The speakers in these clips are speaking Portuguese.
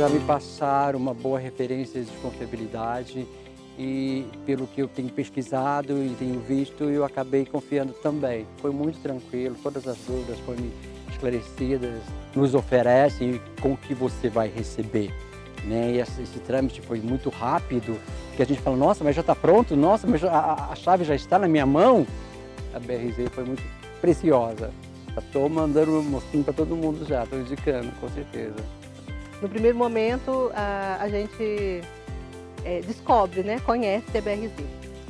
já me passaram uma boa referência de confiabilidade e pelo que eu tenho pesquisado e tenho visto, eu acabei confiando também. Foi muito tranquilo, todas as dúvidas foram esclarecidas, nos oferece com o que você vai receber. Né? E esse, esse trâmite foi muito rápido, que a gente fala, nossa, mas já está pronto, nossa, mas a, a chave já está na minha mão. A BRZ foi muito preciosa. Estou mandando um mostrinho para todo mundo já, estou indicando, com certeza. No primeiro momento, a, a gente é, descobre, né, conhece BRZ.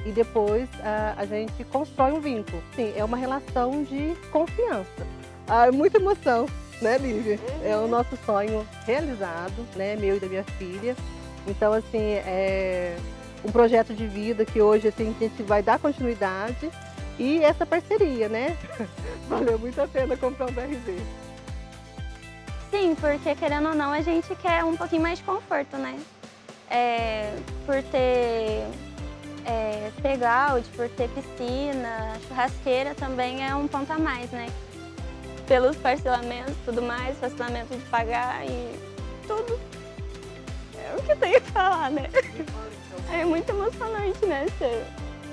E depois a, a, gente constrói um vínculo. Sim, é uma relação de confiança. Ah, muita emoção, né, Lívia? É o nosso sonho realizado, né, meu e da minha filha. Então, assim, é um projeto de vida que hoje assim, a gente vai dar continuidade e essa parceria, né? Valeu muito a pena comprar um BRZ. Sim, porque querendo ou não, a gente quer um pouquinho mais de conforto, né? É, por ter é, por ter piscina, churrasqueira também é um ponto a mais, né? Pelos parcelamentos tudo mais, parcelamento de pagar e tudo. É o que tem que falar, né? É muito emocionante, né? Ter,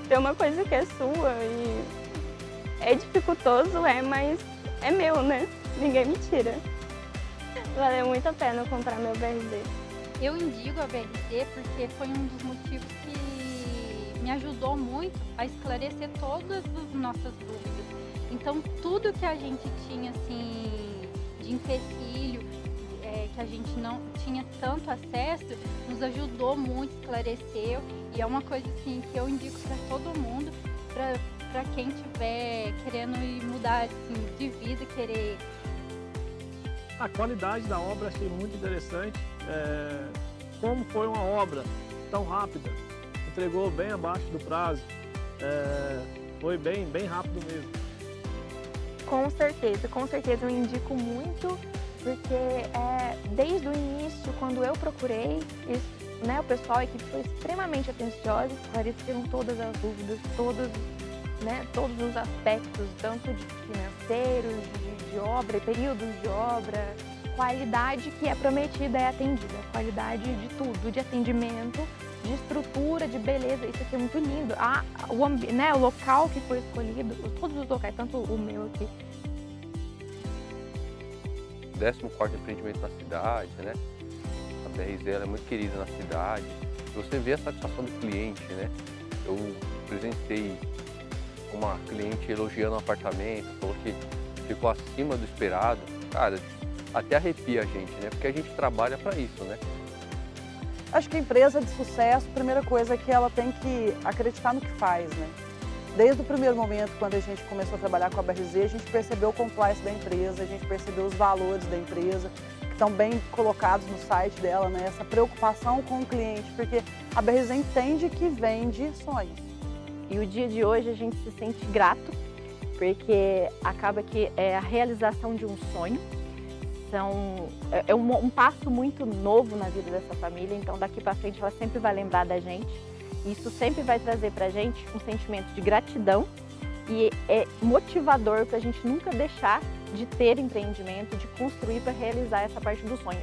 ter uma coisa que é sua e é dificultoso, é, mas é meu, né? Ninguém me tira. Valeu muito a pena comprar meu BRZ. Eu indico a BRZ porque foi um dos motivos que me ajudou muito a esclarecer todas as nossas dúvidas. Então, tudo que a gente tinha, assim, de empecilho, é, que a gente não tinha tanto acesso, nos ajudou muito, esclareceu. E é uma coisa, assim, que eu indico para todo mundo, para quem estiver querendo mudar assim, de vida, querer a qualidade da obra achei muito interessante. É, como foi uma obra tão rápida, entregou bem abaixo do prazo, é, foi bem, bem rápido mesmo. Com certeza, com certeza eu indico muito, porque é, desde o início, quando eu procurei, isso, né, o pessoal, a equipe foi extremamente atenciosa, esclareceram todas as dúvidas, todos, né, todos os aspectos, tanto de financeiros, de de obra períodos de obra, qualidade que é prometida é atendida, qualidade de tudo, de atendimento, de estrutura, de beleza, isso aqui é muito lindo. Ah, o, né, o local que foi escolhido, todos os locais, tanto o meu aqui. 14 empreendimento na cidade, né? A BRZ é muito querida na cidade. Você vê a satisfação do cliente, né? Eu presenciei uma cliente elogiando o apartamento, falou que ficou acima do esperado, cara, até arrepia a gente, né? Porque a gente trabalha para isso, né? Acho que a empresa de sucesso, a primeira coisa é que ela tem que acreditar no que faz, né? Desde o primeiro momento, quando a gente começou a trabalhar com a BRZ, a gente percebeu o compliance da empresa, a gente percebeu os valores da empresa, que estão bem colocados no site dela, né? Essa preocupação com o cliente, porque a BRZ entende que vende sonhos. E o dia de hoje a gente se sente grato porque acaba que é a realização de um sonho. São, é, é um, um passo muito novo na vida dessa família, então daqui para frente ela sempre vai lembrar da gente. Isso sempre vai trazer para a gente um sentimento de gratidão e é motivador para a gente nunca deixar de ter empreendimento, de construir para realizar essa parte do sonho.